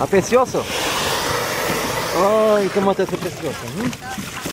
Ah, precioso. Ay, qué moto es precioso. ¿eh?